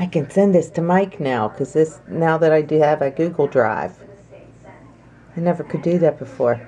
I can send this to Mike now because this now that I do have a Google Drive. I never could do that before.